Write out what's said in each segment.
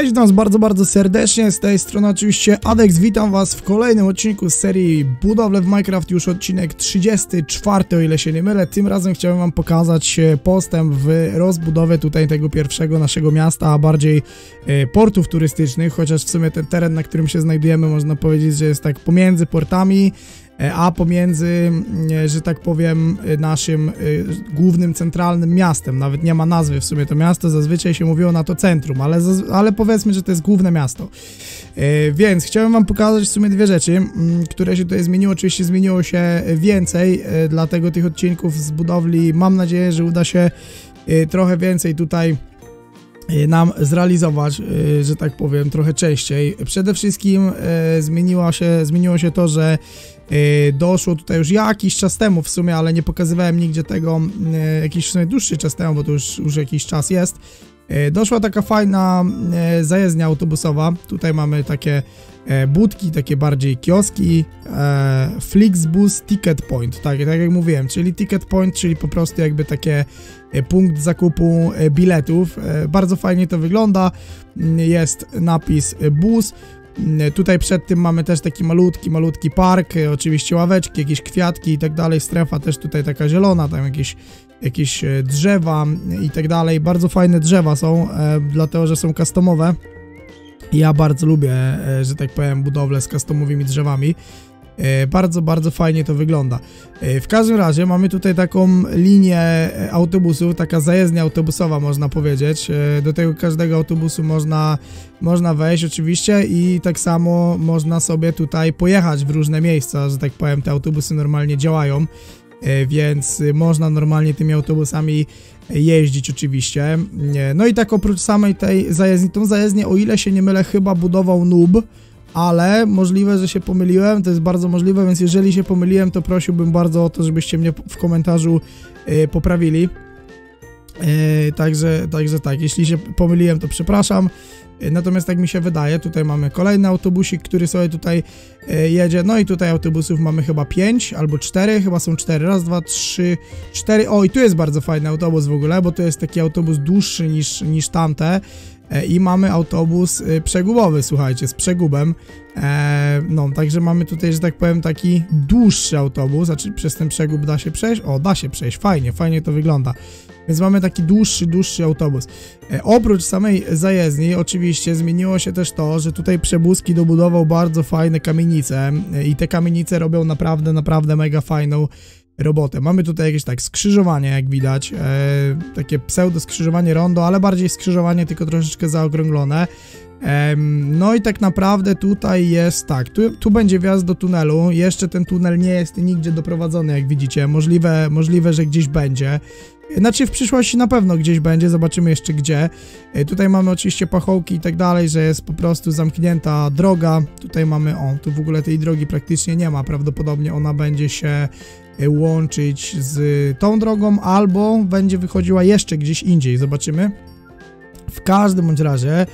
Cześć, witam bardzo, bardzo serdecznie, z tej strony oczywiście Adex, witam was w kolejnym odcinku z serii Budowle w Minecraft, już odcinek 34, o ile się nie mylę. Tym razem chciałem wam pokazać e, postęp w rozbudowie tutaj tego pierwszego naszego miasta, a bardziej e, portów turystycznych, chociaż w sumie ten teren, na którym się znajdujemy, można powiedzieć, że jest tak pomiędzy portami, a pomiędzy, e, że tak powiem, e, naszym głównym centralnym miastem. Nawet nie ma nazwy w sumie to miasto, zazwyczaj się mówiło na to centrum, ale, ale powiedzmy, że to jest główne miasto. Więc chciałem wam pokazać w sumie dwie rzeczy, które się tutaj zmieniło. Oczywiście zmieniło się więcej, dlatego tych odcinków z budowli mam nadzieję, że uda się trochę więcej tutaj nam zrealizować, że tak powiem, trochę częściej. Przede wszystkim zmieniło się, zmieniło się to, że doszło tutaj już jakiś czas temu w sumie, ale nie pokazywałem nigdzie tego jakiś w sumie dłuższy czas temu, bo to już, już jakiś czas jest. E, doszła taka fajna zajezdnia autobusowa. Tutaj mamy takie budki, takie bardziej kioski, Flixbus Ticket Point, tak, tak jak mówiłem, czyli Ticket Point, czyli po prostu jakby takie punkt zakupu biletów. Bardzo fajnie to wygląda. Jest napis bus. Mm, tutaj przed tym mamy też taki malutki, malutki park, e, oczywiście ławeczki, jakieś kwiatki i tak dalej, strefa też tutaj taka zielona, tam jakieś, jakieś e, drzewa i tak dalej, bardzo fajne drzewa są, e, dlatego, że są customowe. Ja bardzo lubię, e, że tak powiem, budowlę z customowymi drzewami. Bardzo, bardzo fajnie to wygląda. W każdym razie mamy tutaj taką linię autobusów, taka zajezdnia autobusowa można powiedzieć. Do tego każdego autobusu można, można wejść oczywiście i tak samo można sobie tutaj pojechać w różne miejsca, że tak powiem, te autobusy normalnie działają więc można normalnie tymi autobusami jeździć oczywiście. No i tak oprócz samej tej zajezdni, tą zajezdnię, o ile się nie mylę, chyba budował Noob, ale możliwe, że się pomyliłem, to jest bardzo możliwe, więc jeżeli się pomyliłem, to prosiłbym bardzo o to, żebyście mnie w komentarzu yy, poprawili. Yy, także, także tak, jeśli się pomyliłem, to przepraszam. Yy, natomiast tak mi się wydaje, tutaj mamy kolejny autobusik, który sobie tutaj jedzie. No i tutaj autobusów mamy chyba 5 albo 4, chyba są 4. Raz, dwa, trzy, cztery. O, i tu jest bardzo fajny autobus w ogóle, bo to jest taki autobus dłuższy niż, niż tamte. E, i mamy autobus y, przegubowy, słuchajcie, z przegubem. E, no, także mamy tutaj, że tak powiem, taki dłuższy autobus, znaczy przez ten przegub da się przejść? O, da się przejść, fajnie, fajnie to wygląda. Więc mamy taki dłuższy, dłuższy autobus. E, oprócz samej zajezdni, oczywiście zmieniło się też to, że tutaj Przebuski dobudował bardzo fajne kamienice i te kamienice robią naprawdę, naprawdę mega fajną robotę. Mamy tutaj jakieś tak skrzyżowanie, jak widać, e, takie pseudo skrzyżowanie rondo, ale bardziej skrzyżowanie, tylko troszeczkę zaokrąglone. E, no i tak naprawdę tutaj jest tak, tu, tu będzie wjazd do tunelu, jeszcze ten tunel nie jest nigdzie doprowadzony, jak widzicie, możliwe, możliwe że gdzieś będzie. Znaczy w przyszłości na pewno gdzieś będzie, zobaczymy jeszcze gdzie. E, tutaj mamy oczywiście pachołki i tak dalej, że jest po prostu zamknięta droga. Tutaj mamy, o, tu w ogóle tej drogi praktycznie nie ma, prawdopodobnie ona będzie się łączyć z tą drogą, albo będzie wychodziła jeszcze gdzieś indziej, zobaczymy. W każdym bądź razie e,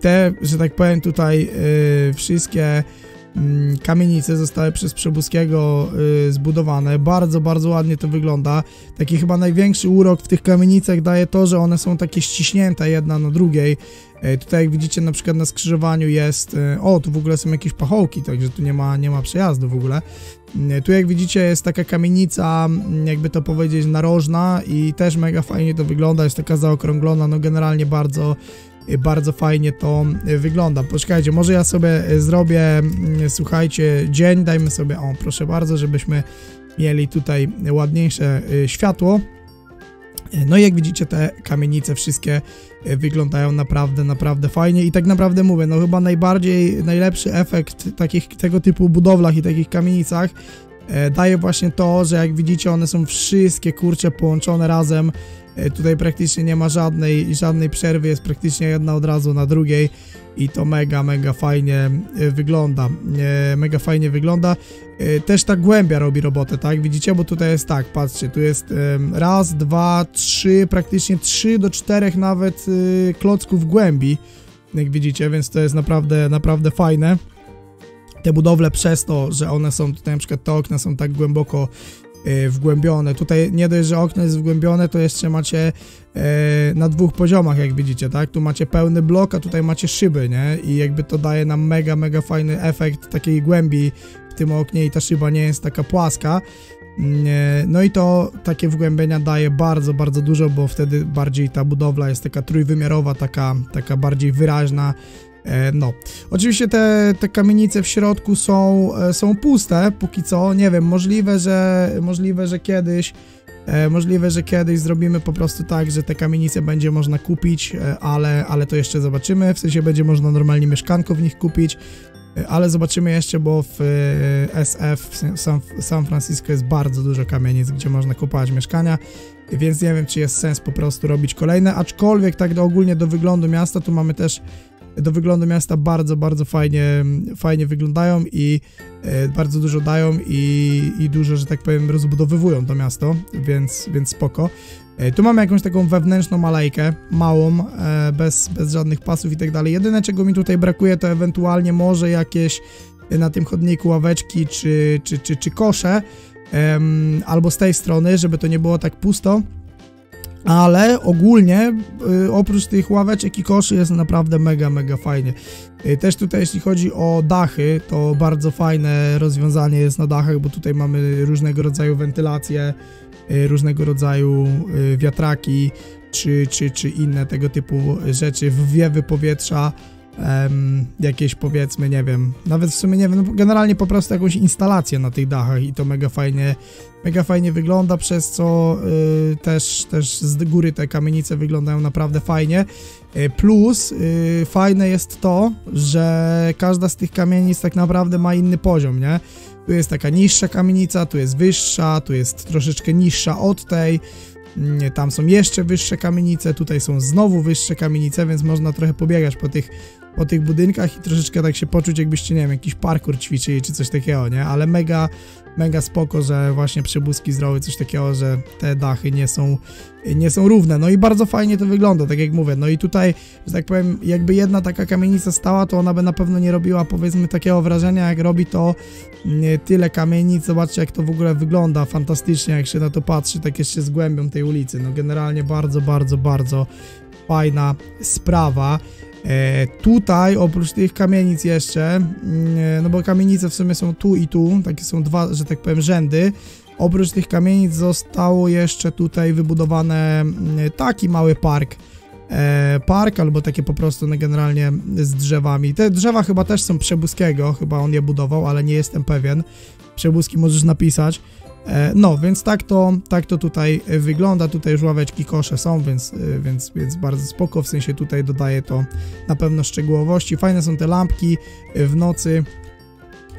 te, że tak powiem tutaj e, wszystkie kamienice zostały przez Przebuskiego zbudowane. Bardzo, bardzo ładnie to wygląda. Taki chyba największy urok w tych kamienicach daje to, że one są takie ściśnięte jedna na drugiej. Tutaj jak widzicie na przykład na skrzyżowaniu jest, o tu w ogóle są jakieś pachołki, także tu nie ma, nie ma przejazdu w ogóle. Tu jak widzicie jest taka kamienica, jakby to powiedzieć, narożna i też mega fajnie to wygląda, jest taka zaokrąglona, no generalnie bardzo bardzo fajnie to wygląda. Poczekajcie, może ja sobie zrobię, słuchajcie, dzień, dajmy sobie, o proszę bardzo, żebyśmy mieli tutaj ładniejsze y, światło. No i jak widzicie te kamienice wszystkie e, wyglądają naprawdę, naprawdę fajnie i tak naprawdę mówię, no chyba najbardziej, najlepszy efekt takich, tego typu budowlach i takich kamienicach e, daje właśnie to, że jak widzicie one są wszystkie kurcze połączone razem E, tutaj praktycznie nie ma żadnej, żadnej przerwy, jest praktycznie jedna od razu na drugiej i to mega, mega fajnie e, wygląda. E, mega fajnie wygląda. Też ta głębia robi robotę, tak? Widzicie? Bo tutaj jest tak, patrzcie, tu jest raz, dwa, trzy, praktycznie trzy do czterech nawet klocków głębi, jak widzicie, więc to jest naprawdę, naprawdę fajne. Te budowle przez to, że one są tutaj, na przykład te okna są tak głęboko e, wgłębione. Tutaj nie dość, że okno jest wgłębione, to jeszcze macie e, na dwóch poziomach, jak widzicie, tak? Tu macie pełny blok, a tutaj macie szyby, nie? I jakby to daje nam mega, mega fajny efekt takiej głębi w tym oknie i ta szyba nie jest taka płaska. Mm, e, no i to takie wgłębienia daje bardzo, bardzo dużo, bo wtedy bardziej ta budowla jest taka trójwymiarowa, taka, taka bardziej wyraźna. E, no, oczywiście te, te kamienice w środku są, e, są puste, póki co, nie wiem, możliwe, że, możliwe, że kiedyś możliwe, że kiedyś zrobimy po prostu tak, że te kamienice będzie można kupić, ale, ale to jeszcze zobaczymy, w sensie będzie można normalnie mieszkanko w nich kupić, ale zobaczymy jeszcze, bo w e, SF w San, San Francisco jest bardzo dużo kamienic, gdzie można kupować mieszkania, więc nie wiem, czy jest sens po prostu robić kolejne, aczkolwiek tak do, ogólnie do wyglądu miasta, tu mamy też do wyglądu miasta bardzo, bardzo fajnie, fajnie wyglądają i e, bardzo dużo dają i, i dużo, że tak powiem, rozbudowywują to miasto, więc, więc spoko. E, tu mamy jakąś taką wewnętrzną alejkę, małą, e, bez, bez żadnych pasów i tak dalej. Jedyne czego mi tutaj brakuje to ewentualnie może jakieś na tym chodniku ławeczki czy, czy, czy, czy kosze, albo z tej strony, żeby to nie było tak pusto. Ale ogólnie oprócz tych ławeczek i koszy jest naprawdę mega, mega fajnie. Też tutaj jeśli chodzi o dachy, to bardzo fajne rozwiązanie jest na dachach, bo tutaj mamy różnego rodzaju wentylacje, Y, różnego rodzaju y, wiatraki czy, czy, czy inne tego typu rzeczy, wwiewy powietrza, um, jakieś powiedzmy, nie wiem, nawet w sumie nie wiem, no generalnie po prostu jakąś instalację na tych dachach i to mega fajnie, mega fajnie wygląda, przez co y, też, też z góry te kamienice wyglądają naprawdę fajnie. Y, plus y, fajne jest to, że każda z tych kamienic tak naprawdę ma inny poziom, nie? Tu jest taka niższa kamienica, tu jest wyższa, tu jest troszeczkę niższa od tej. Mm, tam są jeszcze wyższe kamienice, tutaj są znowu wyższe kamienice, więc można trochę pobiegać po tych, po tych budynkach i troszeczkę tak się poczuć, jakbyście, nie wiem, jakiś parkour ćwiczyli czy coś takiego, nie? Ale mega, mega spoko, że właśnie przebłyski zrobiły coś takiego, że te dachy nie są, nie są równe. No i bardzo fajnie to wygląda, tak jak mówię. No i tutaj, że tak powiem, jakby jedna taka kamienica stała, to ona by na pewno nie robiła, powiedzmy, takiego wrażenia, jak robi to mm, tyle kamienic. Zobaczcie, jak to w ogóle wygląda fantastycznie, jak się na to patrzy, tak jeszcze z głębią tej ulicy. No generalnie bardzo, bardzo, bardzo fajna sprawa. E, tutaj oprócz tych kamienic jeszcze, mm, e, no bo kamienice w sumie są tu i tu, takie są dwa, że tak powiem, rzędy. Oprócz tych kamienic zostało jeszcze tutaj wybudowane mm, taki mały park. E, park albo takie po prostu no, generalnie z drzewami. Te drzewa chyba też są Przebuskiego, chyba on je budował, ale nie jestem pewien. Przebuski możesz napisać. E, no, więc tak to, tak to tutaj wygląda, tutaj już ławeczki kosze są, więc, e, więc, więc bardzo spoko, w sensie tutaj dodaje to na pewno szczegółowości. Fajne są te lampki e, w nocy,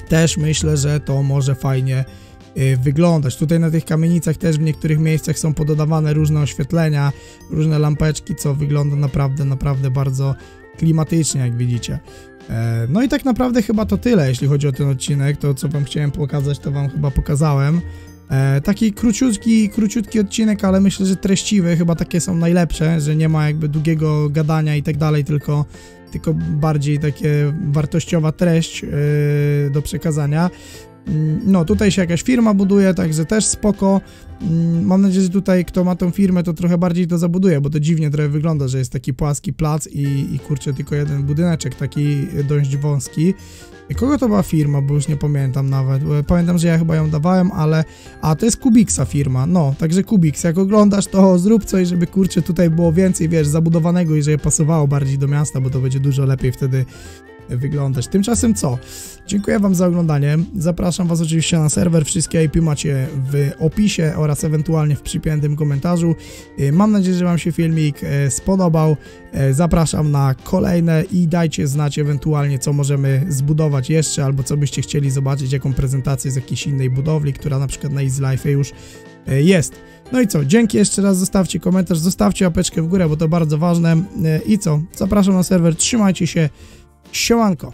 też myślę, że to może fajnie wyglądać. Tutaj na tych kamienicach też w niektórych miejscach są pododawane różne oświetlenia, różne lampeczki, co wygląda naprawdę, naprawdę bardzo klimatycznie, jak widzicie. No i tak naprawdę chyba to tyle, jeśli chodzi o ten odcinek. To, co wam chciałem pokazać, to wam chyba pokazałem. E, taki króciutki, króciutki odcinek, ale myślę, że treściwy, chyba takie są najlepsze, że nie ma jakby długiego gadania i tak dalej, tylko, tylko bardziej takie wartościowa treść e, do przekazania. Mm, no, tutaj się jakaś firma buduje, także też spoko. Mm, mam nadzieję, że tutaj kto ma tą firmę, to trochę bardziej to zabuduje, bo to dziwnie trochę wygląda, że jest taki płaski plac i, i kurczę, tylko jeden budyneczek taki dość wąski. Kogo to była firma, bo już nie pamiętam nawet. Pamiętam, że ja chyba ją dawałem, ale... A, to jest Kubiksa firma, no, także Kubix, jak oglądasz, to zrób coś, żeby kurczę tutaj było więcej, wiesz, zabudowanego i żeby pasowało bardziej do miasta, bo to będzie dużo lepiej wtedy wyglądać. Tymczasem co? Dziękuję Wam za oglądanie. Zapraszam Was oczywiście na serwer. Wszystkie IP macie w opisie oraz ewentualnie w przypiętym komentarzu. Y, mam nadzieję, że Wam się filmik y, spodobał. Y, zapraszam na kolejne i dajcie znać ewentualnie, co możemy zbudować jeszcze, albo co byście chcieli zobaczyć, jaką prezentację z jakiejś innej budowli, która na przykład na Easy Life już jest. No i co, dzięki jeszcze raz, zostawcie komentarz, zostawcie łapeczkę w górę, bo to bardzo ważne. I co, zapraszam na serwer, trzymajcie się, Siemanko.